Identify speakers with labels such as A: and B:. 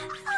A: Oh!